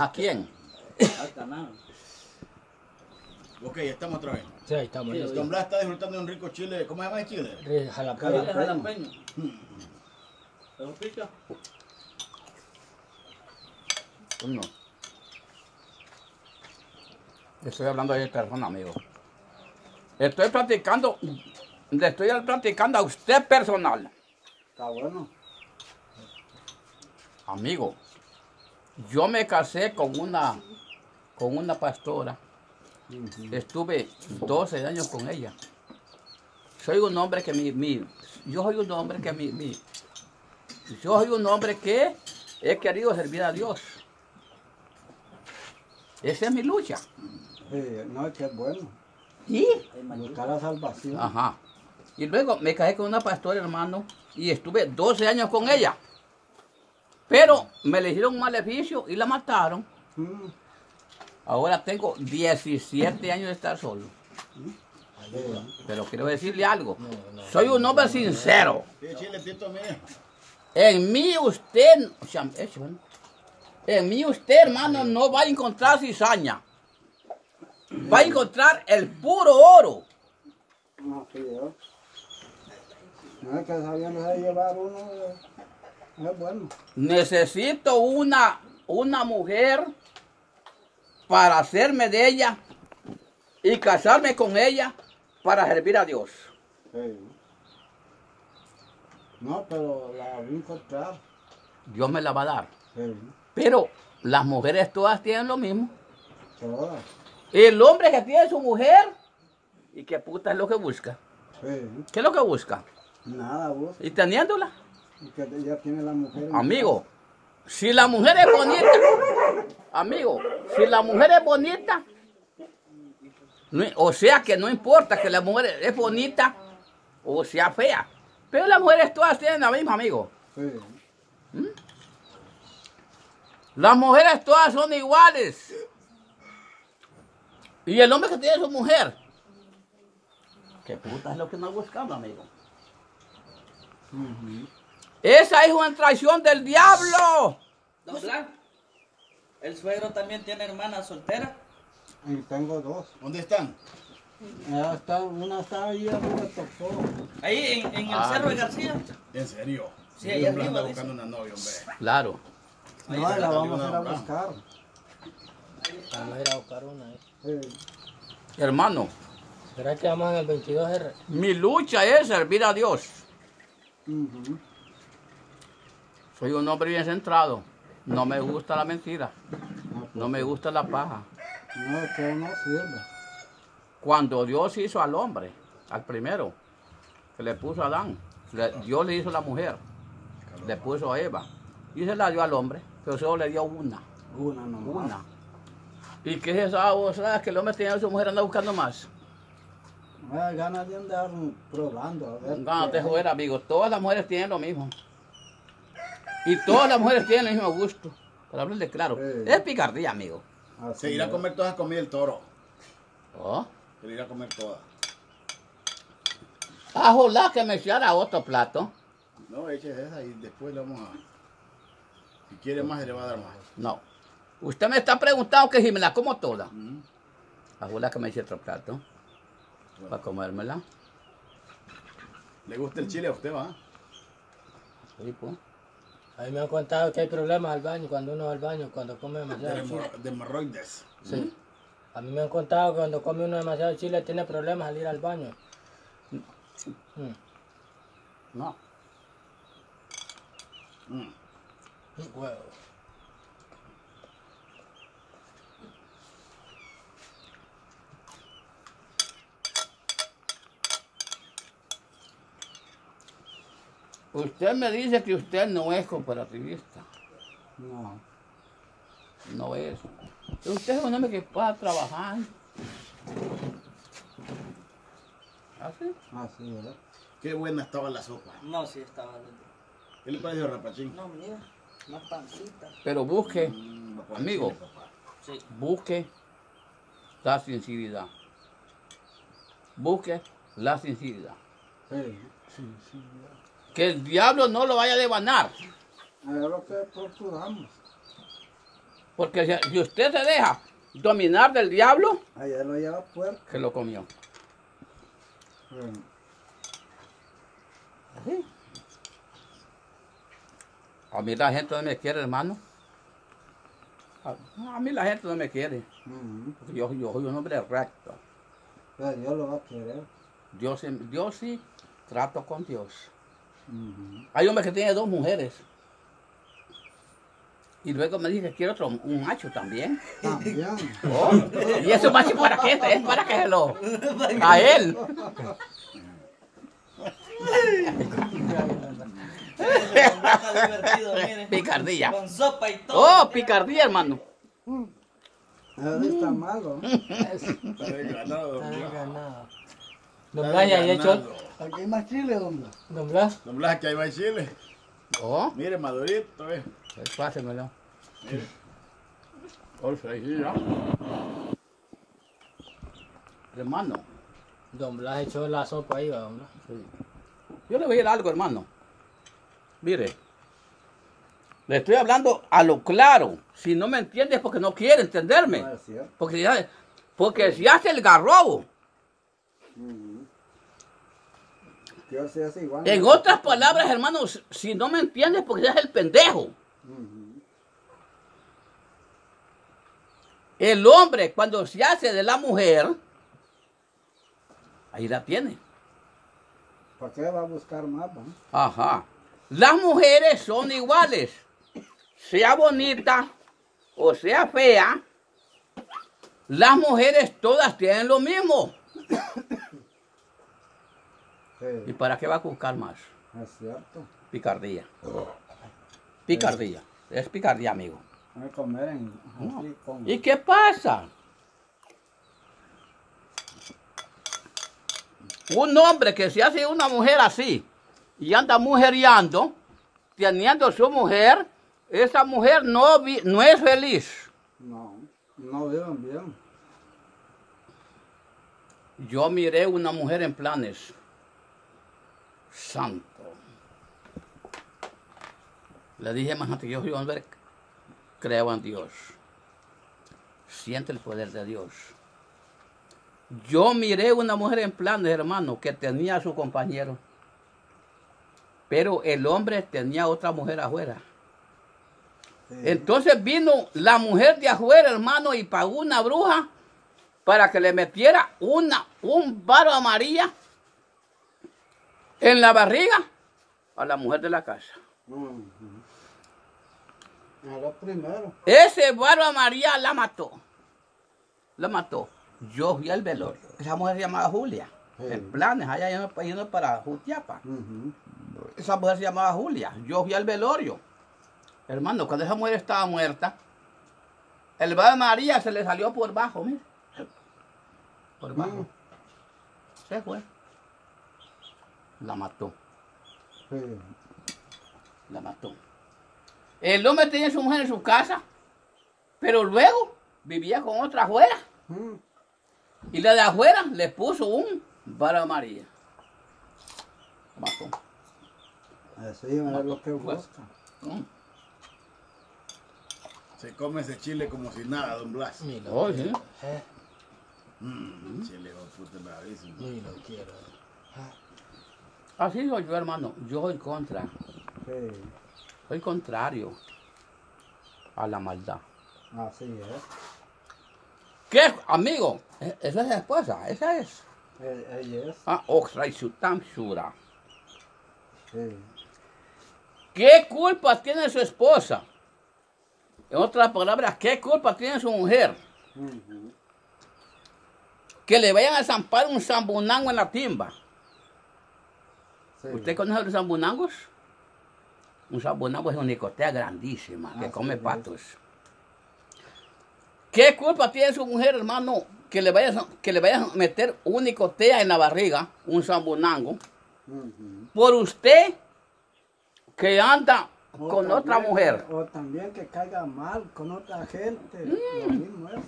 ¿A quién? Al canal. Ok, estamos otra vez. Sí, ahí estamos. Sí, ya Don está. Blas está disfrutando de un rico chile. ¿Cómo se llama el chile? Jalapeño. Chile jalapeño. ¿Te lo pica? No. Estoy hablando de persona, amigo. Estoy platicando, le estoy platicando a usted personal. Está bueno. Amigo, yo me casé con una, con una pastora. Estuve 12 años con ella. Soy un hombre que mi, mi- yo soy un hombre que mi, mi- yo soy un hombre que he querido servir a Dios. Esa es mi lucha. Sí, no, es que es bueno. ¿Y? Buscar la salvación. Ajá. Y luego me casé con una pastora, hermano, y estuve 12 años con ella. Pero me le hicieron un maleficio y la mataron. Mm, Ahora tengo 17 años de estar solo. Pero quiero decirle algo. Soy un hombre sincero. En mí usted, bueno. en mí usted, hermano, no va a encontrar cizaña. Va a encontrar el puro oro. no, sí, yo. No es que sabiendo llevar uno, es bueno. Necesito una, una mujer para hacerme de ella y casarme con ella para servir a Dios. Sí. No, pero la voy a encontrar. Dios me la va a dar. Sí, Pero las mujeres todas tienen lo mismo. todas. El hombre que tiene su mujer, ¿y qué puta es lo que busca? Sí, ¿Qué es lo que busca? nada, vos. Y teniéndola. Y que ya tiene la mujer. en Amigo, si la mujer es bonita, amigo, si la mujer es bonita, no- o sea que no importa que la mujer es bonita o sea fea, pero las mujeres todas tienen la misma, amigo. Sí, Las mujeres todas son iguales. Y el hombre que tiene su mujer, ¿qué puta es lo que no buscamos, amigo? Esa es una traición del diablo. Don Blas, el suegro también tiene hermana soltera. Y tengo dos. ¿Dónde están? Ya está, una está ahí arriba, tocó. Ahí en, en el Ah, Cerro de García. ¿En serio? Sí, ahí arriba, anda dice. buscando una novia, hombre. Claro. Ahí No, está, la está vamos a ir a buscar. Vamos a ir a buscar una. ¿eh? Sí. Hermano, ¿Será que vamos en el 22R? mi lucha es servir a Dios. Ujú. Soy un hombre bien centrado. No me gusta la mentira. No me gusta la paja. No, que no sirve. Cuando Dios hizo al hombre, al primero, que le puso a Adán, le- Dios le hizo la mujer, le puso a Eva y se la dio al hombre, pero solo le dio una. Una nomás. Una. ¿Y qué es esa cosa que el hombre tenía a su mujer anda buscando más? No hay ganas de andar probando. A ver te hay. joder, amigo. Todas las mujeres tienen lo mismo. Y todas las mujeres tienen el mismo gusto. Para hablarle claro. Sí. Es picardía, amigo. Así Se irá a comer todas las comidas del toro. Oh. Se irá a comer todas. Ah, que me echara otro plato. No, eche esa y después le vamos a... Si quiere más, se le va a dar más. No. Usted me está preguntando que si me la como toda. Mm. Ojalá que me eche otro plato. Para comérmela. ¿Le gusta el chile a usted, va? Sí, pues. A mí me han contado que hay problemas al baño, cuando uno va al baño, cuando come De, demasiado chile. hemorro- de hemorroides. Sí. A mí me han contado que cuando come uno demasiado chile tiene problemas al ir al baño. Mm. No. Mm. Huevo. Usted me dice que usted no es cooperativista. No. No es. Usted es un hombre que va a trabajar. ¿Así? Así es. Qué buena estaba la sopa. No, sí estaba. ¿Qué le pareció, rapachín? No, mira, más pancita. Pero busque, Mm, Amigo. Sí. busque la sinceridad. Busque la sinceridad. Sí, sí, sí. Que el diablo no lo vaya a devanar. Lo que procuramos. Porque si, usted se deja dominar del diablo, Allá lo lleva puerco. se lo comió. A mí la gente no me quiere, hermano. A, mí la gente no me quiere. Porque yo, yo soy un hombre recto. Pero Dios lo va a querer. Sí- yo sí trato con Dios. Ujú. Hay hombres que tienen dos mujeres. Y luego me dice que quiere otro, un macho también. También. Oh, ¿Y ese macho para qué? Es para que se lo... A él. Picardía. Con sopa y todo. Oh, picardía, hermano. Está malo. Está bien ganado, Está ganado. Hecho. Aquí hay más chile, hombre. Don Blas. Don Blas, que ahí va en Chile. Oh, Mire, madurito, eh. pásemelo. Mire. Sí, sí, ya. Hermano, Don Blas echó la sopa ahí, va, don Blas. sí. yo le voy a decir algo, hermano. Mire, le estoy hablando a lo claro. Si no me entiende es porque no quiere entenderme. Cierto. Porque, ya- porque si hace el garrobo. Ujú. Dios se hace igual. En otras palabras, hermanos, si no me entiendes, porque es el pendejo. El hombre, cuando se hace de la mujer, ahí la tiene. ¿Para qué va a buscar más? va? Ajá. Las mujeres son iguales. Sea bonita o sea fea, las mujeres todas tienen lo mismo. ¿Y para qué va a buscar más? es cierto. Picardía. Picardía. Es picardía, amigo. Hay que comer en, No. con... ¿Y qué pasa? Un hombre que se hace una mujer así y anda mujeriando, teniendo su mujer, esa mujer no, vi- no es feliz. No, no viven bien. Yo miré una mujer en planes. Santo. Le dije más soy un hombre, creo en Dios. Siente el poder de Dios. Yo miré una mujer en planes, hermano, que tenía a su compañero. Pero el hombre tenía otra mujer afuera. Sí. Entonces vino la mujer de afuera, hermano, y pagó una bruja para que le metiera una, un varo a María en la barriga a la mujer de la casa. Primero. Ese varo a María la mató. La mató. Yo fui al velorio. Esa mujer se llamaba Julia. Sí. En planes, allá yendo, para Jutiapa. Ujú. Esa mujer se llamaba Julia. Yo fui al velorio. Hermano, cuando esa mujer estaba muerta, el de María se le salió por bajo, mire. Por bajo. Mm. Se fue. La mató. Sí. La mató. El hombre tenía a su mujer en su casa, pero luego vivía con otra afuera. Mm. Y la de afuera le puso un varo a María. Mató. Así es lo que busca. Mm. Se come ese chile como si nada, don Blas. Ni lo Oh, quiero. Eh, Mm, chile, oh, puta, bravísimo. Ni lo quiero. Así soy yo, hermano. Yo soy contra. Sí. Soy contrario a la maldad. Así es. ¿Qué, amigo? E- Esa es la esposa, esa es. E- Ella es. Ah, Shura. Sí. ¿Qué culpa tiene su esposa? En otras palabras, ¿qué culpa tiene su mujer? Que le vayan a zampar un zambunango en la timba. Sí. ¿Usted conoce los zambunangos? Un zambunango es una nicotea grandísima que Ah, come sí, sí. patos. ¿Qué culpa tiene su mujer, hermano, que le vayan, a- que le vayan a meter un nicotea en la barriga, un zambunango, por usted que anda O con otra mujer? O también que caiga mal con otra gente. Mm. Lo mismo es.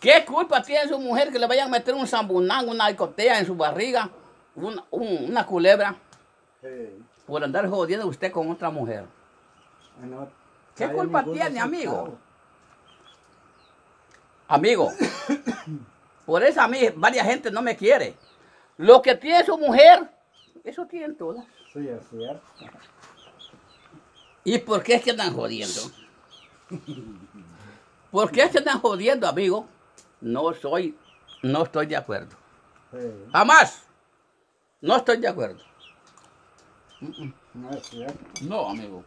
¿Qué culpa tiene su mujer que le vayan a meter un zambunango, una nicotea en su barriga, una, un- una culebra, Por andar jodiendo usted con otra mujer? No ¿Qué culpa tiene, amigo? Amigo, por eso a mí varias gente no me quiere. Lo que tiene su mujer, eso tienen todas. Sí, es cierto. ¿Y por qué es que andan jodiendo? ¿Por qué es que andan jodiendo, amigo? No soy, no estoy de acuerdo. Jamás. No estoy de acuerdo. No es cierto. No, amigo.